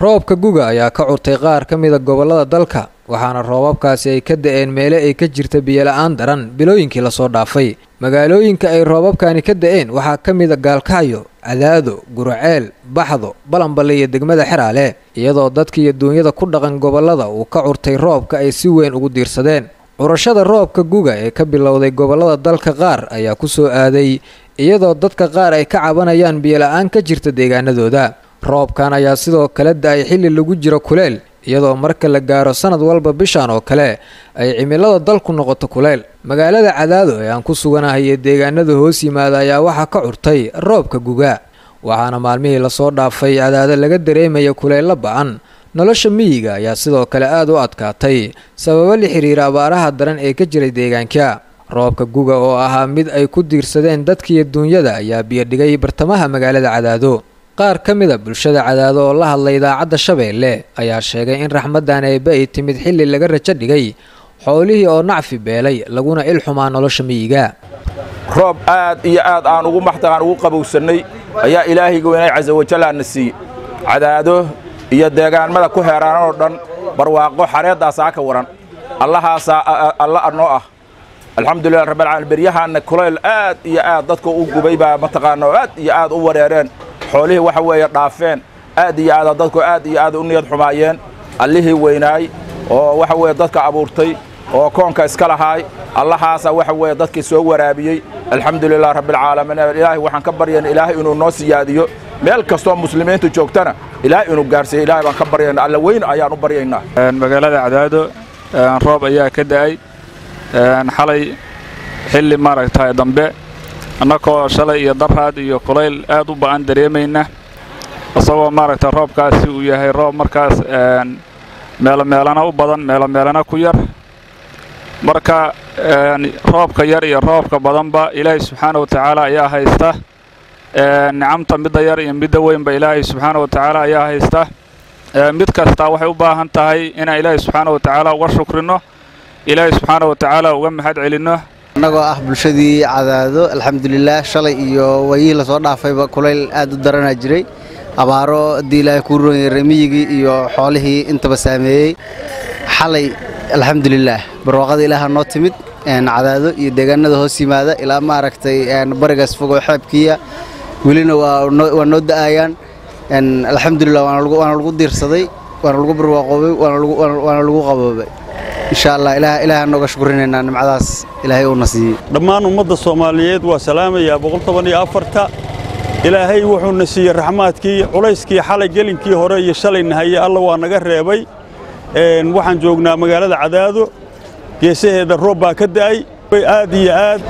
roobka guga ayaa ka curtay qaar ka mida gobollada dalka waxaana roobabkaasi ay ka da'een meele ay ka jirta biyola-aan daran bilooyinkii la soo dhaafay. Magaalooyinka ay roobabkani ka da'een waxaa ka mida gaalkacyo cadaado guraceel baxdo balanballe iyo degmada xeraale iyadoo dadka iyo duunyada ku dhaqan gobollada uu ka curtay roobka ay si weyn ugu diirsadeen. Curashada roobka guga ee ka bilowday gobollada dalka qaar ayaa ku soo aaday iyadoo dadka qaar ay ka cabanayaan biyola-aan ka jirta deegaanadooda roobkan ayaa sidoo kale da'ay xilli lagu jiro kuleel iyadoo marka la gaaro sanad walba bishan oo kale ay cimilada dalku noqoto kuleel magaalada cadaado ee aan ku suganahay ee deegaanada hoos yimaada ayaa waxaa ka curtay roobka guga. Waxaana maalmihii la soo dhaafay cadaado laga dareemaya kuleella ba'an. Nolosha miyiga ayaa sidoo kale aada u adkaatay sababo la xiriira abaaraha daran ee ka jiray deegaanka. Roobka guga oo ahaa mid ay ku diirsadeen dadkiiyo duunyada ayaa biyodhigay bartamaha magaalada cadaado qaar ka mida bulshada cadaado oo la hadlay idaacadda shabeelle ayaa sheegay in raxmaddan eebbe ay timid xilli laga rajo dhigay xoolihii oo nacfi beelay laguna ilxumaa nolosha miyiga. Roob aad iyo aad aan ugu maxtaqaan ugu qabowsannay ayaa ilaahayga weynay casa wajallaana siiyey cadaado iyo deegaanmada ku heeraan oo dhan barwaaqo xareeddaasaa ka waran. Allahaasaa alla anoo ah. Alxamdulilah rabbilcaalamiin beryahaanna kulayl aad iyo aad dadka u gubay baa mataqaana aad iyo aad u wareereen xoolihii waxa weeye dhaafeen aad iyo aada dadku aad iyo aad u niyad xumaayeen. Allihii weynaay oo waxa weeye dadka abuurtay oo koonka iska lahaay. Allahaasa waxa weeye dadkii soo waraabiyey. Alxamdulilah rabbilcaalamiin ilaahay waxaan ka baryayna ilaahay inuu noo siyaadiyo. Meel kastoo muslimiintu joogtana ilaahay inuu gaarsiiyo. Ilaahay baan ka baryayna alla weyn ayaan u baryaynaa. Magaalada cadaado roob ayaa ka da'ay. Xalay xilli maaragtay dambe annakoo shalay iyo daraad iyo kulayl aad u ba'an dareemayna. Isagoo maaragtay roobkaasi uu yahay roob markaas meelomeelana u badan meelomeelana ku yar. Marka roobka yar iyo roobka badanba ilaahay subxaana wa tacaala ayaa haysta. Nicamta midda yar iyo midda weynba ilaahay subxaana wa tacaala ayaa haysta. Mid kastaa waxay u baahan tahay inaan ilaahay subxaana wa tacaala uga shukrino ilaahay subxaana wa tacaala uga mahad celinno annagoo ah bulshadii cadaado alxamdulilaah shalay iyo wayihii la soo dhaafayba kulayl aad u daranaa jiray. Abaaro haddii ilaahay kuu remiyigii iyo xoolihii intaba saameeyey. Xalay alxamdulilaah barwaaqada ilaaha noo timid cadaado iyo deegaanada hoos yimaada ilaa maaragtay barigaas fogoo xeebkiiya. Welina waa noo da'ayaan. Alxamdulilah waana lagu diirsaday waana lagu barwaaqoobay waana lagu qaboobay insha allah ilaaha nooga shukrinaynaa nimcadaas ilaahay uuna siiyey dhammaan ummadda soomaaliyeed waa salaamayaa boqoltobaniyo afarta. Ilaahay wuxuuna siiyey raxmaadkii culayskii xalay gelinkii hore iyo shalayna haye alla waa naga reebay. Waxaan joognaa magaalada cadaado geesaheeda roob baa ka da'ay. Aad iyo aad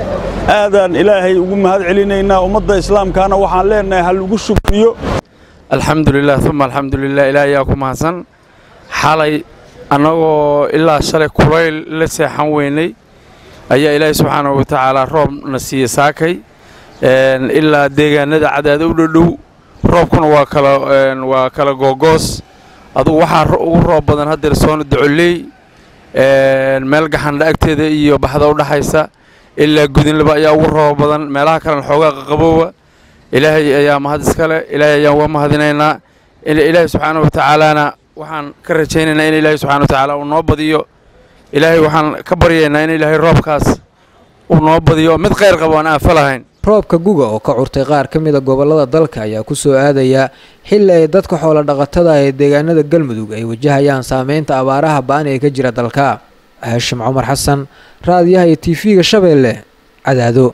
aadaan ilaahay ugu mahad celinaynaa ummadda islaamkaana waxaan leennahay ha lagu shukriyo alxamdulilah uma alxamdulilah ilaah ayaa ku mahadsan. Xalay annagoo ilaa shalay kulayl la seexan weynay ayaa ilaahay subxaanahu wa tacaala roobna siiyey saakay. Ilaa deegaanada cadaado u dhodhow roobkuna waa kala waa kala googoos adugu waxaa ugu roob badan haddeer soona docoley meel gaxandha agteeda iyo baxda u dhaxaysa ilaa gudinlaba ayaa ugu roob badan. Meelaha kalena xoogaa qaqaboowa ilaahay ayaa mahad iskale ilaahay ayaan uga mahadinaynaa ilaahay subxaana wa tacaalaana waxaan ka rajaynaynaa in ilaahay subxana wa tacaala uu noo badiyo. Ilaahay waxaan ka baryaynaa in ilaahay roobkaas uu noo badiyo. Mid khayr qabo aan aafo lahayn. Roobka guga oo ka curtay qaar ka mida gobollada dalka ayaa ku soo aadaya xilli ay dadka xoolo dhaqatada ee deegaanada galmudug ay wajahayaan saameynta abaaraha ba'an ee ka jira dalka. Haashim cumar xasan raadiyaha iyo tv-ga shabeelle cadaado